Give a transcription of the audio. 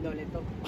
cuando le toca.